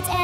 Words and